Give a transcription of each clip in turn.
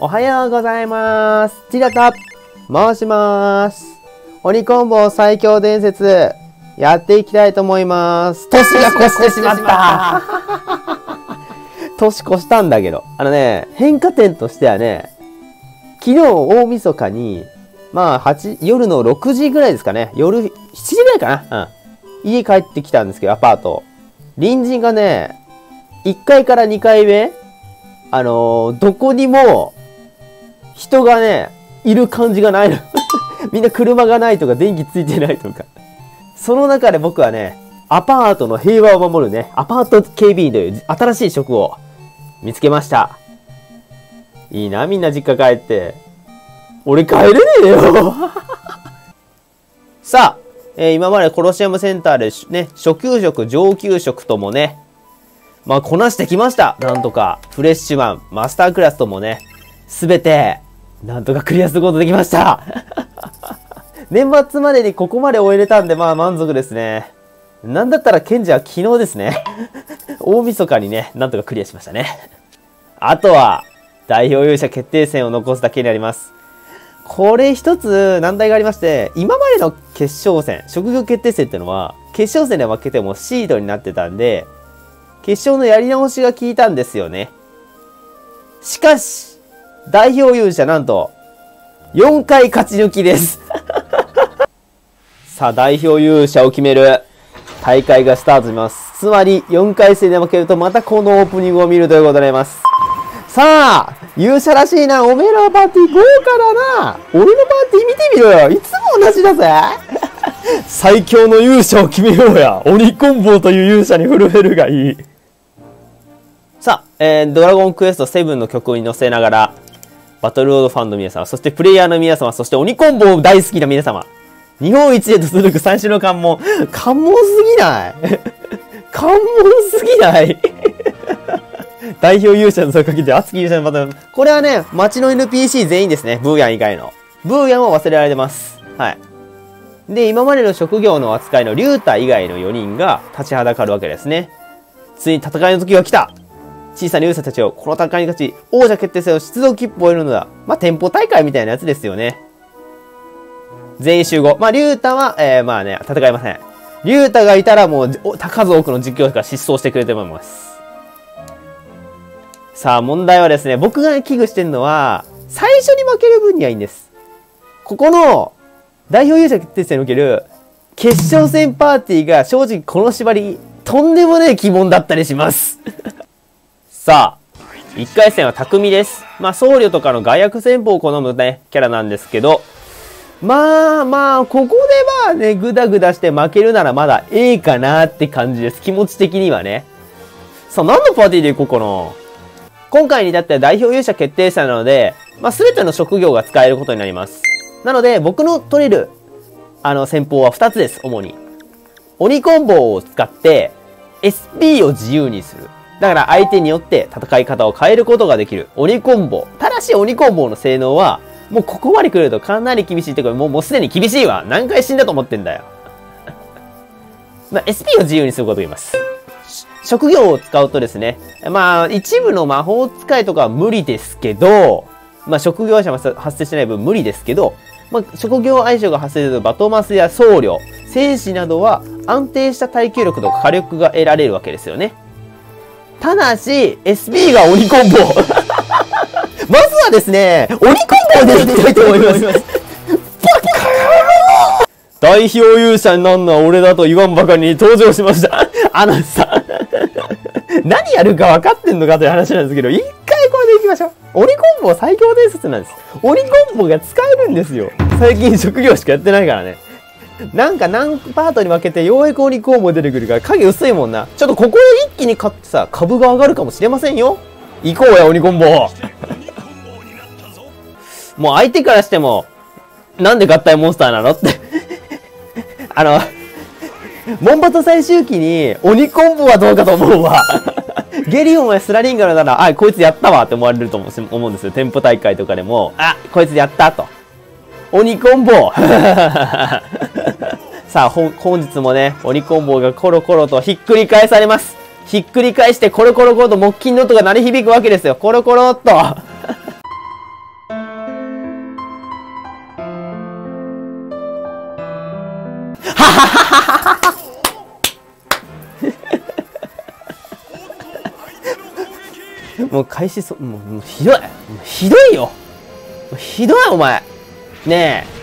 おはようございます。ティラタ、回します。鬼コンボ最強伝説、やっていきたいと思います。年が越してしまった 年越したんだけど。あのね、変化点としてはね、昨日大晦日に、まあ、8、夜の6時ぐらいですかね。夜7時ぐらいかな。うん。家帰ってきたんですけど、アパート。隣人がね、1階から2階目あのーどこにも、人がね、いる感じがないの。みんな車がないとか、電気ついてないとか。その中で僕はね、アパートの平和を守るね、アパート警備員という新しい職を見つけました。いいな、みんな実家帰って。俺帰れねえよ さあ、えー今までコロシアムセンターでね、初級職、上級職ともね、まあ、こなしてきました。なんとか、フレッシュマン、マスタークラスともね、すべて、なんとかクリアすることできました。年末までにここまで終えれたんで、まあ満足ですね。なんだったら、ケンジは昨日ですね。大晦日にね、なんとかクリアしましたね。あとは、代表勇者決定戦を残すだけになります。これ一つ難題がありまして、今までの決勝戦、職業決定戦ってのは、決勝戦で負けてもシードになってたんで、決勝のやり直しが効いたんですよね。しかし、代表勇者なんと、4回勝ち抜きです。さあ、代表勇者を決める大会がスタートします。つまり、4回戦で負けるとまたこのオープニングを見るということになります。さあ、勇者らしいな。おめえらのパーティー豪華だな。俺のパーティー見てみろよ。いつも同じだぜ。最強の勇者を決めようや。鬼コンボという勇者に震えるがいい。さあ、えー、ドラゴンクエスト7の曲に乗せながら、バトルロードファンの皆様、そしてプレイヤーの皆様、そして鬼コンボを大好きな皆様、日本一へと続く最初の関門、関門すぎない 関門すぎない 代表勇者のそれかけて熱き勇者のバトル。これはね、街の NPC 全員ですね。ブーヤン以外の。ブーヤンは忘れられてます。はい。で、今までの職業の扱いのリュータ以外の4人が立ちはだかるわけですね。ついに戦いの時が来た小さな勇者たちをこの戦いに勝ち、王者決定戦を出動切符を得るのだ。まあ、店舗大会みたいなやつですよね。全員集合。まあ、リュータは、えー、まあね、戦いません。リュータがいたらもう、数多くの実況者が失踪してくれて思います。さあ、問題はですね、僕が危惧してるのは、最初に負ける分にはいいんです。ここの、代表勇者決定戦における、決勝戦パーティーが正直この縛り、とんでもねえ鬼門だったりします。さあ、1回戦は匠です。まあ、僧侶とかの外役戦法を好むね、キャラなんですけど、まあまあ、ここでまあね、ぐだぐだして負けるならまだええかなって感じです。気持ち的にはね。さあ、何のパーティーで行こうかな。今回に至っては代表勇者決定者なので、まあ、すべての職業が使えることになります。なので、僕の取れる、あの、戦法は2つです、主に。鬼コンボを使って、SP を自由にする。だから相手によって戦い方を変えることができる。鬼コンボ。ただし鬼コンボの性能は、もうここまで来るとかなり厳しいっていうか、もうもうすでに厳しいわ。何回死んだと思ってんだよ。まあ、SP を自由にすることができます。職業を使うとですね、まあ、一部の魔法使いとかは無理ですけど、まあ、職業者が発生しない分無理ですけど、まあ、職業相性が発生するバトマスや僧侶、戦士などは安定した耐久力と火力が得られるわけですよね。ただし、SP が鬼コンボ。まずはですね、鬼コンボでいきたいと思います。バカ代表勇者になるのは俺だと言わんばかりに登場しました。あのさ、何やるか分かってんのかという話なんですけど、一回これでいきましょう。鬼コンボ最強伝説なんです。鬼コンボが使えるんですよ。最近職業しかやってないからね。なんか何パートに分けてようやく鬼コンボ出てくるから影薄いもんな。ちょっとここで一気に勝ってさ、株が上がるかもしれませんよ。行こうや、鬼コンボ。もう相手からしても、なんで合体モンスターなのって。あの、モンバト最終期に鬼コンボはどうかと思うわ。ゲリオンやスラリンガルなら、あ、こいつやったわって思われると思う思うんですよ。店舗大会とかでも、あ、こいつやったと。鬼コンボ さあ、本日もね、鬼コンボがコロコロとひっくり返されます。ひっくり返してコロコロコロと木琴の音が鳴り響くわけですよ。コロコロっと。もう開始そ、もう、もうひどい。ひどいよ。ひどい、お前。ねえ。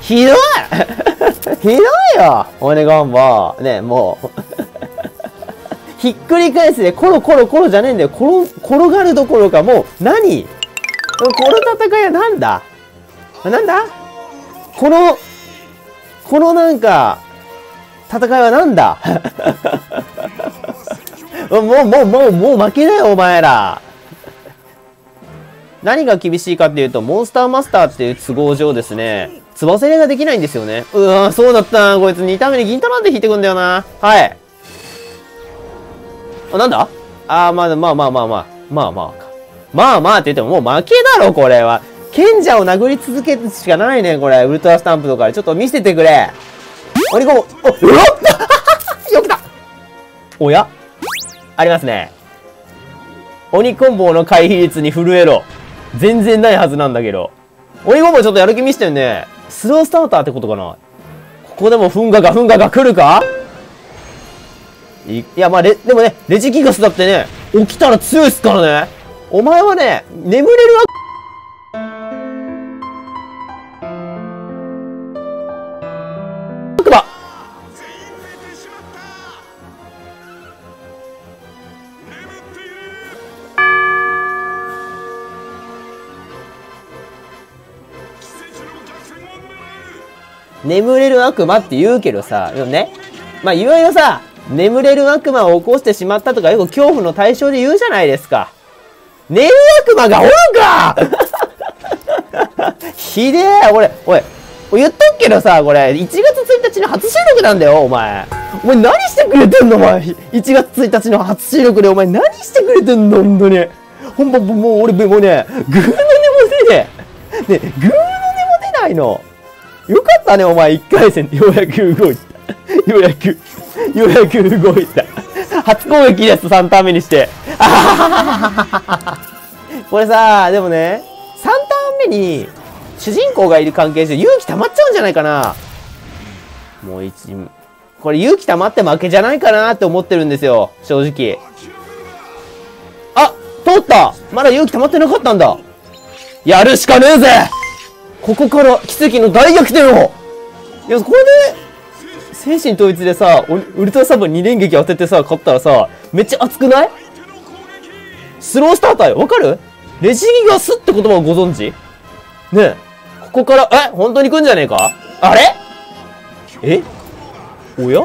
ひどい ひどいよ俺ガンバ。ねえ、もう。ひっくり返すで、コロコロコロじゃねえんだよ。転、転がるどころか、もう、何？この戦いはなんだ？なんだ？この、このなんか、戦いはなんだ？もう、もう、もう、もう負けだよ、お前ら。何が厳しいかっていうと、モンスターマスターっていう都合上ですね、つばせれができないんですよね。うわそうだったな。こいつ2ターン目に銀タなんで引いてくんだよな。はい。あ、なんだ？あー、まあまあまあまあまあ。まあまあか。まあまあって言ってももう負けだろ、これは。賢者を殴り続けるしかないね、これ。ウルトラスタンプとかちょっと見せてくれ。鬼コンボ、お、うわっ よくたおや？ありますね。鬼コンボの回避率に震えろ。全然ないはずなんだけど。鬼ごもちょっとやる気見せてよね。スロースターターってことかなここでもフンガがフンガが来るか？いや、まあ、レ、でもね、レジギガスだってね、起きたら強いっすからね。お前はね、眠れるわ眠れる悪魔って言うけどさ、でもね、まあいろいろさ、眠れる悪魔を起こしてしまったとかよく恐怖の対象で言うじゃないですか。寝る悪魔がおるか ひでえ、俺、おい、言っとくけどさ、これ、1月1日の初収録なんだよ、お前。お前何してくれてんの、お前。1月1日の初収録で、お前何してくれてんの、ほんとに。ほんま、もう俺、もうね、グーの音も出ねえ。ね、グーの音も出ないの。よかったね、お前、一回戦でようやく動いた。ようやく、ようやく動いた。初攻撃です、3ターン目にして。これさ、でもね、3ターン目に、主人公がいる関係上、勇気溜まっちゃうんじゃないかな。もう一、これ勇気溜まって負けじゃないかなって思ってるんですよ、正直。あ通ったまだ勇気溜まってなかったんだやるしかねえぜここから奇跡の大逆転を。いや、これで、精神統一でさ、ウルトラサブ2連撃当ててさ、勝ったらさ、めっちゃ熱くない？スロースターターよ。わかる？レジギガスって言葉をご存知？ねえ。ここから、え？本当に来んじゃねえか？あれ？え？おや？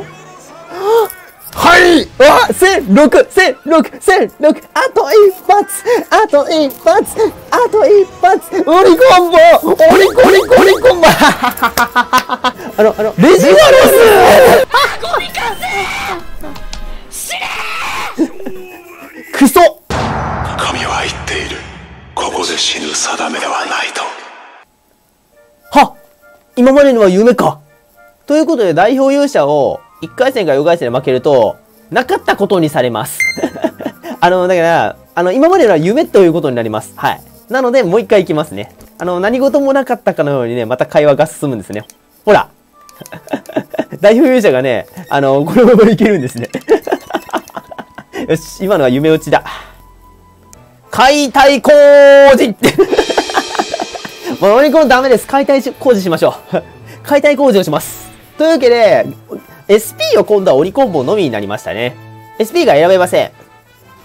はい。あ千六千六千六あと一発あと一発あと一発。オリコンボオリコリコリコンボ あの、あの、レジガレス。あ、ゴミ完成死ねクソ。神は言っている。ここで死ぬ定めではないと。は今までのは夢か。ということで代表勇者を1回戦か4回戦で負けると、なかったことにされます。あの、だから、あの、今までのは夢ということになります。はい。なので、もう一回行きますね。あの、何事もなかったかのようにね、また会話が進むんですね。ほら 代表勇者がね、あの、このままいけるんですね よし、今のは夢落ちだ。解体工事ってもう、鬼コンダメです。解体工事しましょう。解体工事をします。というわけで、SP を今度はオリコンボのみになりましたね。SP が選べません。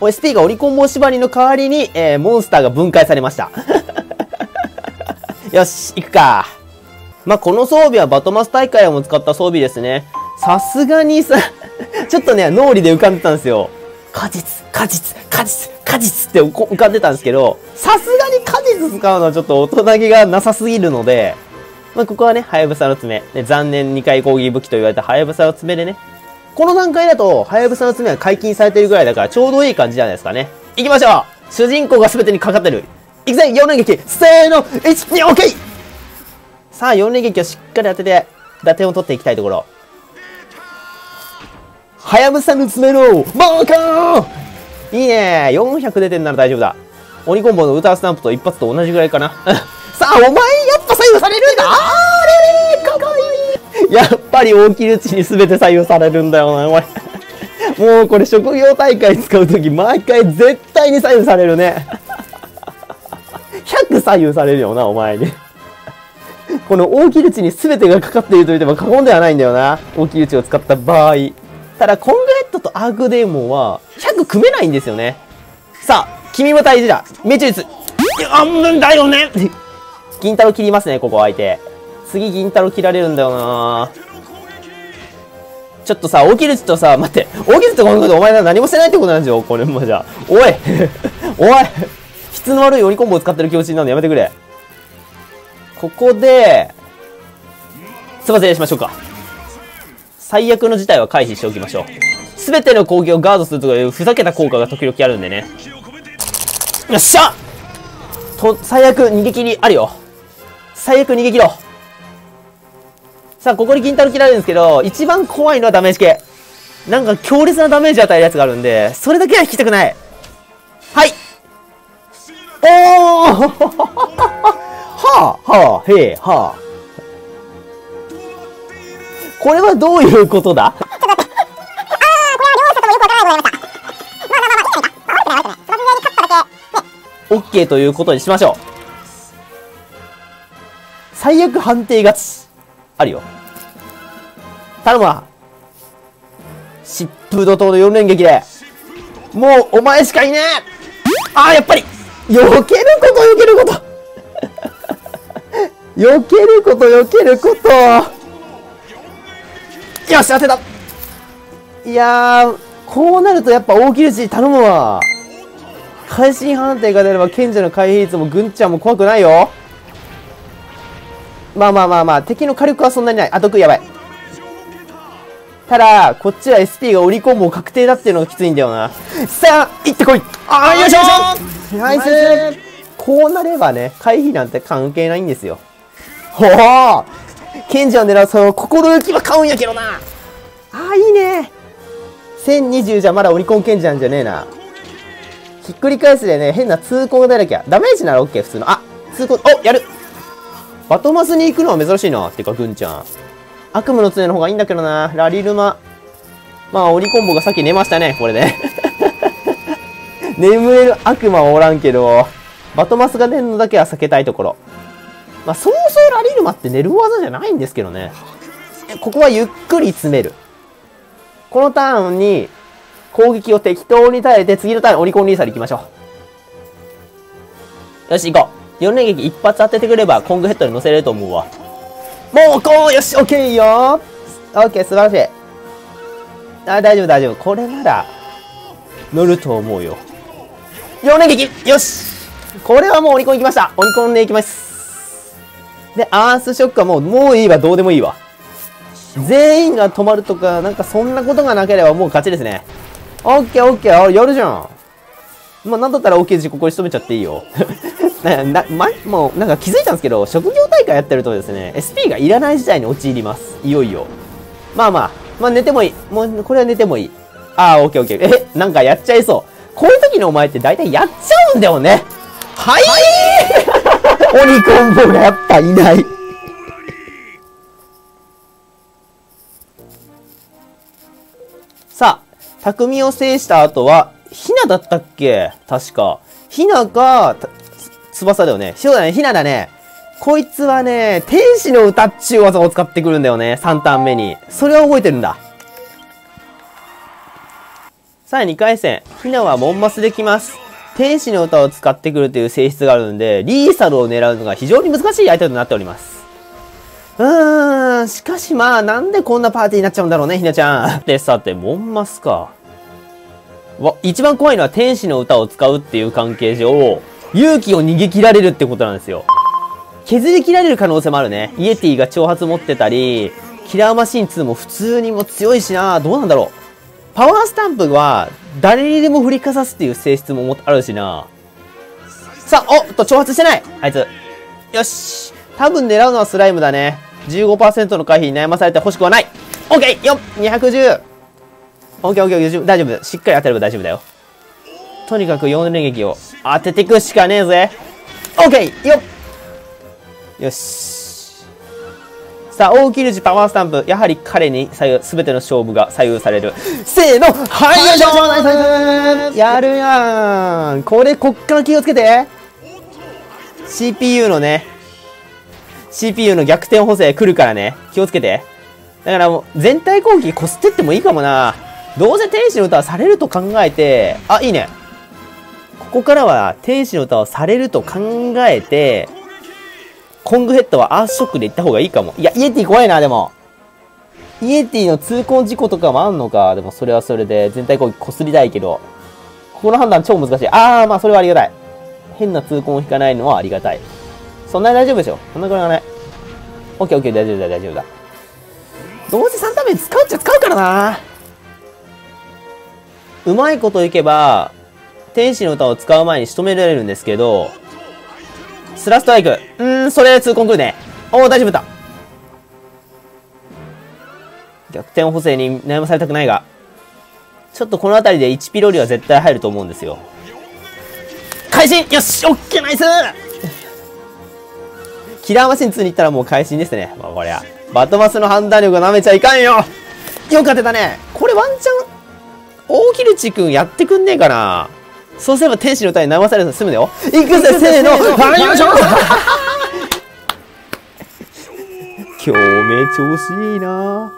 SP がオリコンボ縛りの代わりに、えー、モンスターが分解されました。よし、行くか。まあ、この装備はバトマス大会をも使った装備ですね。さすがにさ ちょっとね、脳裏で浮かんでたんですよ。果実、果実、果実、果実って浮かんでたんですけど、さすがに果実使うのはちょっと大人気がなさすぎるので、まあ、ここはね、はやぶさの爪。ね、残念2回攻撃武器と言われたはやぶさの爪でね。この段階だと、はやぶさの爪は解禁されてるぐらいだからちょうどいい感じじゃないですかね。行きましょう主人公が全てにかかってる。行くぜ !4 連撃せーの !1、2、オッケーさあ、4連撃をしっかり当てて、打点を取っていきたいところ。はやぶさの爪の、バーカーいいね !400 出てんなら大丈夫だ。鬼コンボのウタースタンプと一発と同じぐらいかな。さあ、お前やっぱ左右されるんだあれれかわいいやっぱり大きいうちに全て左右されるんだよな、お前。もうこれ職業大会使うとき毎回絶対に左右されるね。100左右されるよな、お前に。この大木ルに全てがかかっていると言っても過言ではないんだよな。大木ルを使った場合。ただ、コングヘッドとアークデーモンは100組めないんですよね。さあ、君も大事だ。命中率。あんだよね銀太郎切りますね、ここ相手。次銀太郎切られるんだよなちょっとさ、大きるとさ、待って、大きるとこのことお前ら何もしてないってことなんですよ、これもじゃおい おい質の悪い鬼コンボを使ってる気持ちになるのやめてくれ。ここで、つばぜしましょうか。最悪の事態は回避しておきましょう。すべての攻撃をガードするとかいうふざけた効果が時々あるんでね。よっしゃと、最悪逃げ切りあるよ。最悪逃げ切ろう。さあ、ここに銀太郎切られるんですけど、一番怖いのはダメージ系。なんか強烈なダメージ与えるやつがあるんで、それだけは引きたくない。はいおー はあ、はあ、へえ、はあ。これはどういうことだ？オッケーということにしましょう。最悪判定勝ち。あるよ。頼むわ。疾風怒涛の4連撃で。もう、お前しかいねえああ、やっぱり避けること避けること 避けること避けることよし当てたいや、こうなるとやっぱ大きいし頼むわ。会心判定が出れば賢者の回避率もぐんちゃんも怖くないよ。まあまあまあまあ、敵の火力はそんなにない。あ、得意やばい。ただ、こっちは SP がオリコンボ確定だっていうのがきついんだよな。さあ、行ってこいあー、よいしょよいしょナイスこうなればね、回避なんて関係ないんですよ。ほー賢者を狙うその心浮きは買うんやけどなあー、いいね1020じゃまだオリコン賢者なんじゃねえな。ひっくり返すでね、変な通行が出なきゃ。ダメージなら OK、普通の。あ、通行、おやるバトマスに行くのは珍しいな。ってか、ぐんちゃん。悪夢の杖の方がいいんだけどな。ラリルマ。まあ、鬼コンボがさっき寝ましたね、これで。眠れる悪魔はおらんけど、バトマスが出るのだけは避けたいところ。まあ、そもそもラリルマって寝る技じゃないんですけどね。ここはゆっくり詰める。このターンに攻撃を適当に耐えて、次のターンオリコンリーサル行きましょう。よし、行こう。4連撃一発当ててくればコングヘッドに乗せれると思うわ。もうこうよしオッケーよオッケー素晴らしい。あ、大丈夫大丈夫。これなら乗ると思うよ。4連撃よしこれはもうオリコン行きましたオリコンで行きますで、アースショックはもう、もういいわ。どうでもいいわ。全員が止まるとか、なんかそんなことがなければもう勝ちですね。オッケーオッケー。やるじゃん。まあ、なんだったら OK し、ここに仕留めちゃっていいよ。な、な、ま、もう、なんか気づいたんですけど、職業大会やってるとですね、SP がいらない時代に陥ります。いよいよ。まあまあ、まあ寝てもいい。もう、これは寝てもいい。ああ、オッケーオッケー。え、なんかやっちゃいそう。こういう時のお前って大体やっちゃうんだよね。はい、はい、鬼コンボがやっぱいない。さあ、匠を制した後は、ひなだったっけ？確か。ひなが、翼だよね。そうだね、ひなだね。こいつはね、天使の歌っちゅう技を使ってくるんだよね。3ターン目に。それは覚えてるんだ。さあ、2回戦。ひなはモンマスできます。天使の歌を使ってくるという性質があるんで、リーサルを狙うのが非常に難しい相手となっております。うーん、しかしまあ、なんでこんなパーティーになっちゃうんだろうね、ひなちゃん。で、さて、モンマスか。わ、一番怖いのは天使の歌を使うっていう関係上、勇気を逃げ切られるってことなんですよ。削り切られる可能性もあるね。イエティが挑発持ってたり、キラーマシン2も普通にも強いしなどうなんだろう。パワースタンプは、誰にでも振りかざすっていう性質もあるしなさあ、おっと、挑発してないあいつ。よし。多分狙うのはスライムだね。15%の回避に悩まされて欲しくはない。オッケーよっ !210! オッケーオッケー大丈夫。しっかり当てれば大丈夫だよ。とにかく4連撃を当てていくしかねえぜ。オッケーよっよし。さあ、大木ルパワースタンプ。やはり彼に左右、すべての勝負が左右される。せーのはい、よいしょナイスやるやんこれ、こっから気をつけて !CPU のね、CPU の逆転補正来るからね。気をつけて。だからもう、全体攻撃こすってってもいいかもな。どうせ天使の歌はされると考えて、あ、いいね。ここからは天使の歌をされると考えて、コングヘッドはアースショックで行った方がいいかも。いや、イエティ怖いな、でも。イエティの痛恨事故とかもあんのか。でもそれはそれで全体攻撃こすりたいけど。ここの判断超難しい。あー、まあそれはありがたい。変な痛恨を引かないのはありがたい。そんなに大丈夫でしょ？そんなくらいはない。オッケーオッケー、大丈夫だ、大丈夫だ。どうせ3ダメ使うっちゃ使うからな。うまいこといけば、天使の歌を使う前に仕留められるんですけど、スラストライク。うーん、それ痛恨くるね。おー、大丈夫だ。逆転補正に悩まされたくないが、ちょっとこの辺りで1ピロリは絶対入ると思うんですよ。会心よしオッケーナイスキラーマシン2に行ったらもう会心ですね。まあこりゃ。バトマスの判断力が舐めちゃいかんよよく当てたねこれワンチャン、大木ルチ君やってくんねえかなそうすれば天使の歌に騙されるの済むだよ。いくぜ、せーの、はいよいしょ今日め調子いいな